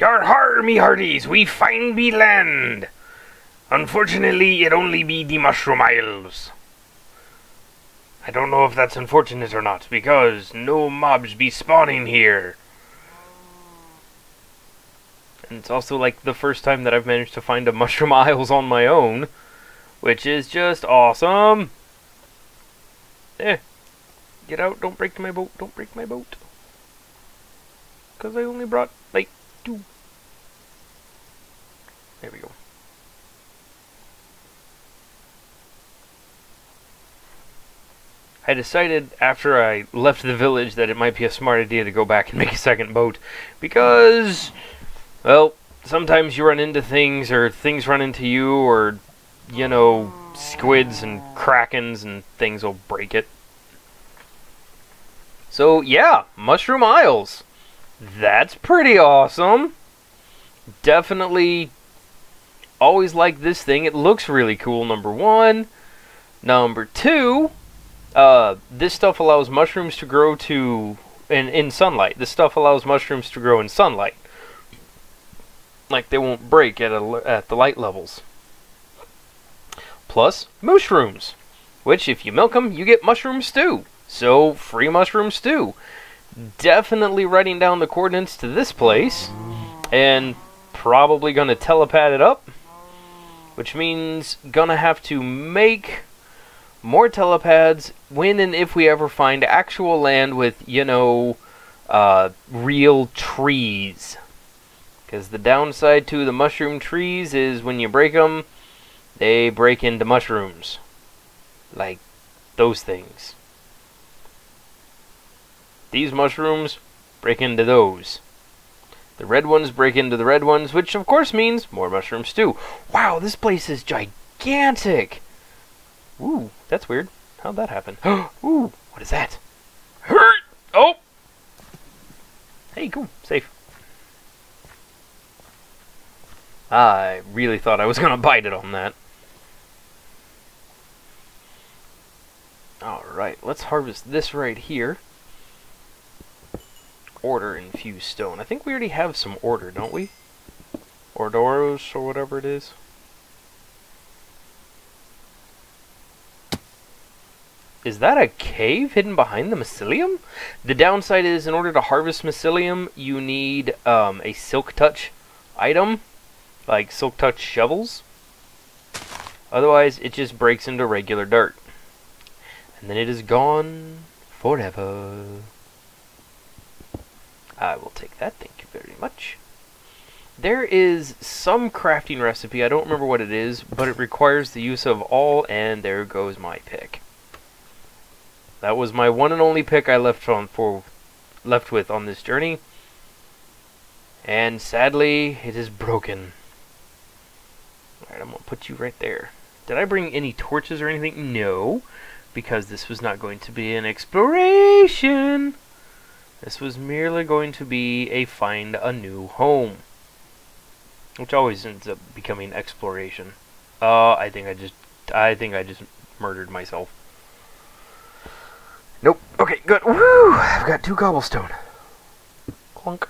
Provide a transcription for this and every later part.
Your har, me hearties, we find be land. Unfortunately, it only be the Mushroom Isles. I don't know if that's unfortunate or not, because no mobs be spawning here. And it's also like the first time that I've managed to find a Mushroom Isles on my own, which is just awesome. Eh. Get out, don't break my boat, don't break my boat. Because I only brought, like, two. There we go. I decided after I left the village that it might be a smart idea to go back and make a second boat because, well, sometimes you run into things or things run into you or, you know, squids and krakens and things will break it. So, yeah, Mushroom Isles. That's pretty awesome. Definitely always like this thing. It looks really cool, number one. Number two, uh, this stuff allows mushrooms to grow to in in sunlight. This stuff allows mushrooms to grow in sunlight. Like they won't break at a, at the light levels. Plus mushrooms, which if you milk them, you get mushroom stew. So free mushroom stew. Definitely writing down the coordinates to this place, and probably gonna telepad it up, which means gonna have to make more telepads when and if we ever find actual land with, you know, uh, real trees. Because the downside to the mushroom trees is when you break them, they break into mushrooms. Like those things. These mushrooms break into those. The red ones break into the red ones, which of course means more mushrooms too. Wow, this place is gigantic! Ooh, that's weird. How'd that happen? Ooh, what is that? Hurt! Oh! Hey, cool. Safe. I really thought I was going to bite it on that. Alright, let's harvest this right here. Order infused stone. I think we already have some order, don't we? Ordoros, or whatever it is. Is that a cave hidden behind the mycelium? The downside is, in order to harvest mycelium, you need um, a silk touch item, like silk touch shovels. Otherwise, it just breaks into regular dirt. And then it is gone forever. I will take that, thank you very much. There is some crafting recipe, I don't remember what it is, but it requires the use of all, and there goes my pick. That was my one and only pick I left on for left with on this journey. And sadly, it is broken. Alright, I'm gonna put you right there. Did I bring any torches or anything? No, because this was not going to be an exploration. This was merely going to be a find a new home. Which always ends up becoming exploration. Uh, I think I just, I think I just murdered myself. Nope. Okay, good. Woo! I've got two cobblestone. Clunk.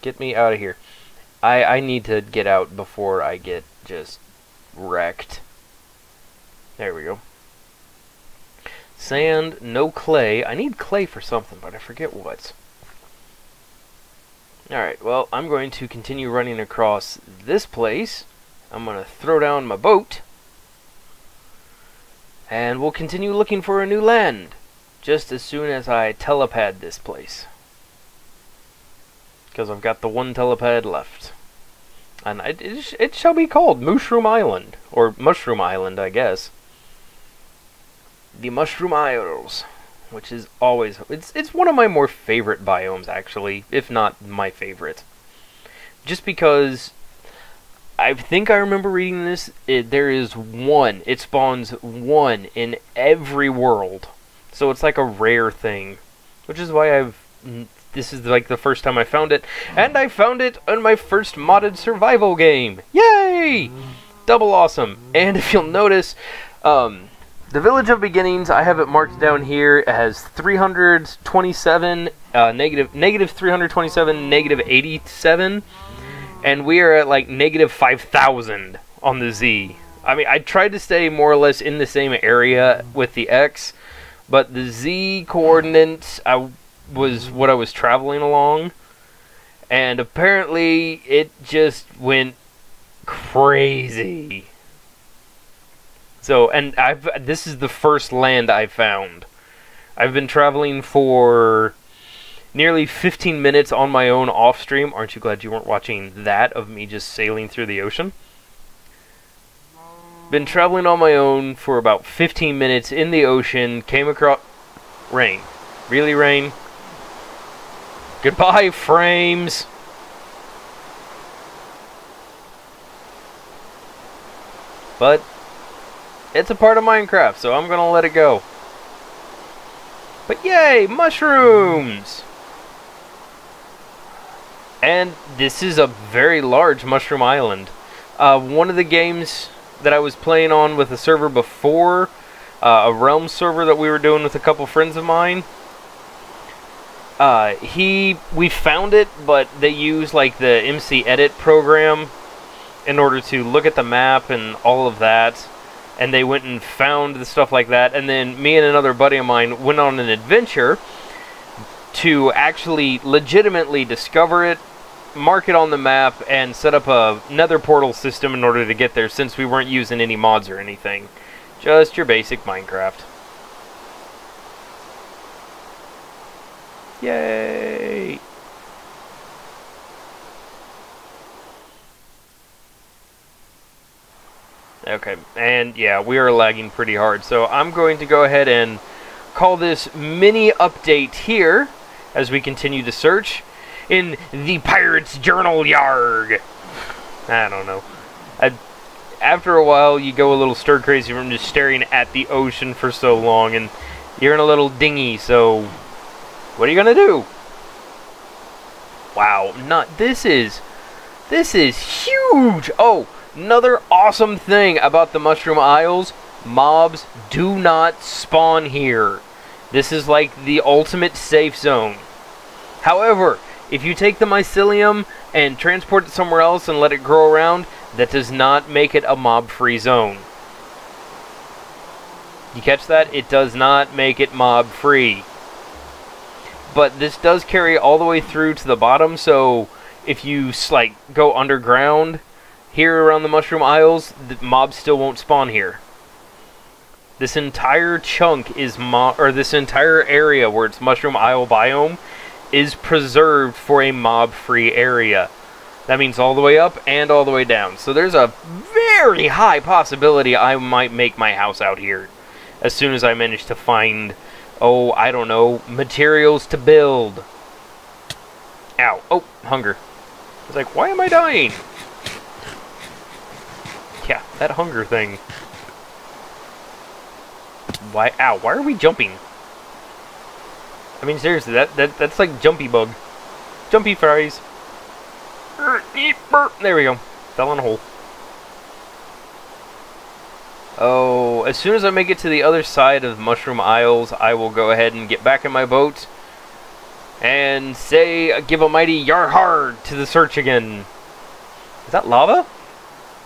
Get me out of here. I, I need to get out before I get just wrecked. There we go. Sand, no clay. I need clay for something, but I forget what. Alright, well, I'm going to continue running across this place. I'm going to throw down my boat. And we'll continue looking for a new land just as soon as I telepad this place. Because I've got the one telepad left. And it, it, it shall be called Mushroom Island. Or Mushroom Island, I guess. The Mushroom Isles. Which is always... It's, it's one of my more favorite biomes, actually. If not my favorite. Just because... I think I remember reading this. It, there is one. It spawns one in every world. So it's like a rare thing, which is why I've. This is like the first time I found it, and I found it on my first modded survival game. Yay! Double awesome. And if you'll notice, um, the Village of Beginnings, I have it marked down here as 327, uh, negative, negative 327, negative 87. and we are at like negative 5,000 on the Z. I mean, I tried to stay more or less in the same area with the X, but the Z coordinates I was what I was traveling along, and apparently it just went crazy. So, and I've this is the first land I found. I've been traveling for nearly 15 minutes on my own off stream. Aren't you glad you weren't watching that of me just sailing through the ocean? Been traveling on my own for about 15 minutes in the ocean. Came across rain. Really rain? Goodbye, frames. But it's a part of Minecraft, so I'm gonna let it go. But yay, mushrooms! And this is a very large mushroom island. Uh, one of the games that I was playing on with a server before, uh, a Realm server that we were doing with a couple friends of mine, uh, he we found it, but they use like the MC Edit program in order to look at the map and all of that. And they went and found the stuff like that. And then me and another buddy of mine went on an adventure to actually legitimately discover it, mark it on the map, and set up a nether portal system in order to get there since we weren't using any mods or anything. Just your basic Minecraft. Yay! Okay, and yeah, we are lagging pretty hard. So I'm going to go ahead and call this mini update here as we continue the search in the Pirate's Journal Yard. I don't know. I, after a while, you go a little stir crazy from just staring at the ocean for so long, and you're in a little dinghy, so what are you gonna do? Wow, not this is this is huge. Oh, another awesome thing about the Mushroom Isles, mobs do not spawn here. This is like the ultimate safe zone. However, if you take the mycelium and transport it somewhere else and let it grow around, that does not make it a mob-free zone. You catch that? It does not make it mob-free. But this does carry all the way through to the bottom, so if you like go underground here around the Mushroom Isles, the mobs still won't spawn here. This entire chunk is mo or this entire area where it's Mushroom Isle biome is preserved for a mob-free area. That means all the way up and all the way down. So there's a very high possibility I might make my house out here as soon as I manage to find, oh, I don't know, materials to build. Ow. Oh, hunger. It's like, why am I dying? Yeah, that hunger thing. Why? Ow, why are we jumping? I mean, seriously, that, that that's like jumpy bug. Jumpy fries. There we go. Fell in a hole. Oh, as soon as I make it to the other side of Mushroom Isles, I will go ahead and get back in my boat and say, give a mighty yar hard to the search again. Is that lava?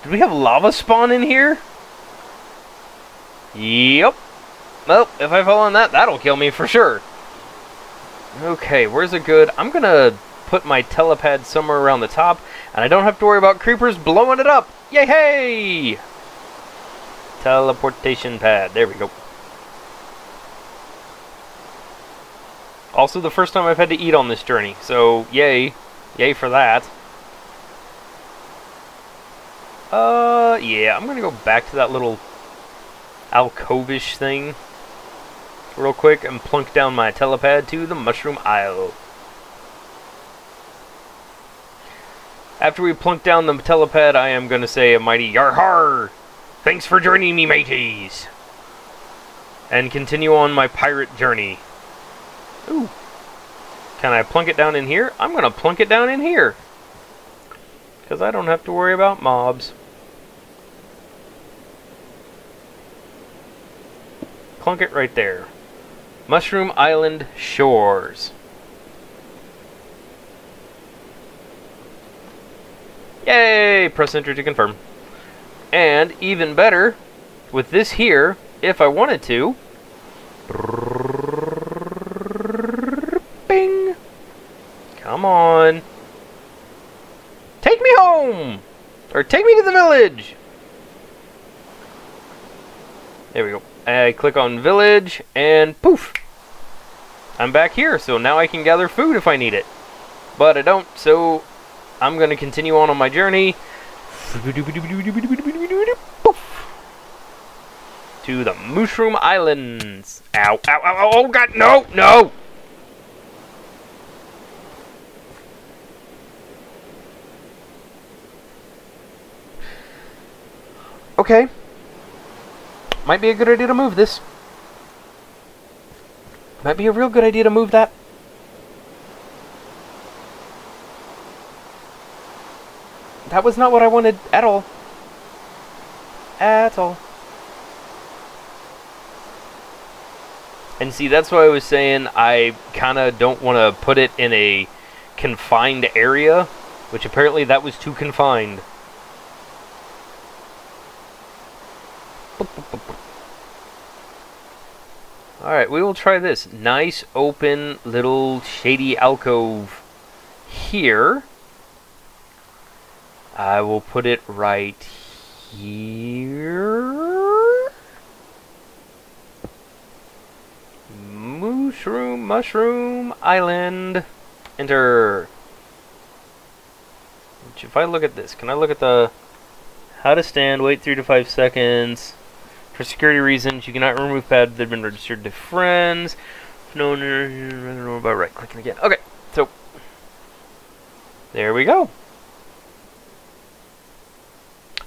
Did we have lava spawn in here? Yep. Well, if I fall on that, that'll kill me for sure. Okay, where's a good... I'm gonna put my telepad somewhere around the top, and I don't have to worry about creepers blowing it up. Yay, hey! Teleportation pad. There we go. Also the first time I've had to eat on this journey, so yay. Yay for that. Uh, yeah, I'm gonna go back to that little alcovish thing real quick and plunk down my telepad to the Mushroom Isle. After we plunk down the telepad, I am to say a mighty Yarhar! Thanks for joining me, mateys! And continue on my pirate journey. Ooh. Can I plunk it down in here? I'm to plunk it down in here. Because I don't have to worry about mobs. Clunk it right there. Mushroom Island Shores. Yay! Press enter to confirm. And even better, with this here, if I wanted to, bing! Come on. Home! Or take me to the village! There we go. I click on village, and poof! I'm back here, so now I can gather food if I need it. But I don't, so I'm going to continue on on my journey. To the Mushroom Islands. Ow, ow, ow, oh god, no, no! Okay. Might be a good idea to move this. Might be a real good idea to move that. That was not what I wanted at all. At all. And see, that's why I was saying I kind of don't want to put it in a confined area, which apparently that was too confined. Alright, we will try this. Nice, open, little shady alcove here. I will put it right here. Mushroom, mushroom island. Enter. Which if I look at this, can I look at the how to stand, wait three to five seconds. For security reasons, you cannot remove pads that have been registered to friends. No, no, no, no, by right clicking again. Okay, so there we go.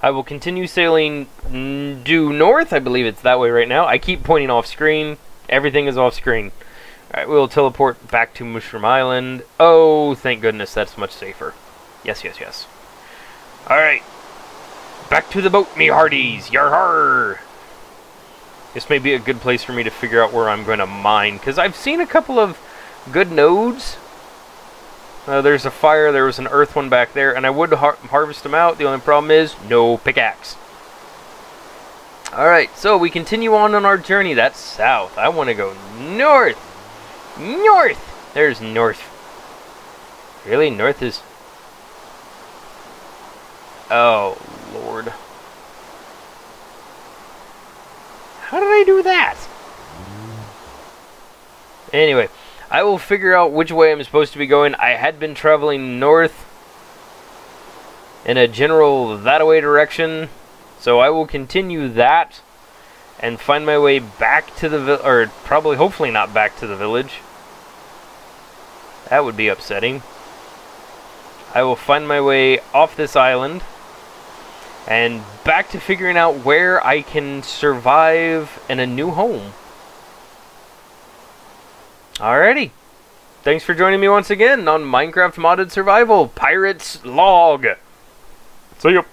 I will continue sailing due north. I believe it's that way right now. I keep pointing off screen. Everything is off screen. Alright, we'll teleport back to Mushroom Island. Oh, thank goodness, that's much safer. Yes, yes, yes. Alright. Back to the boat, me hearties. Yar har! This may be a good place for me to figure out where I'm going to mine, because I've seen a couple of good nodes uh, there's a fire, there was an earth one back there, and I would har harvest them out. The only problem is, no pickaxe. Alright, so we continue on on our journey. That's south. I want to go north. North! There's north. Really? North is... Oh, I do that? Anyway, I will figure out which way I'm supposed to be going. I had been traveling north in a general that-away direction, so I will continue that and find my way back to the village, or probably hopefully not back to the village. That would be upsetting. I will find my way off this island and back to figuring out where I can survive in a new home. Alrighty. Thanks for joining me once again on Minecraft Modded Survival Pirates Log. See you.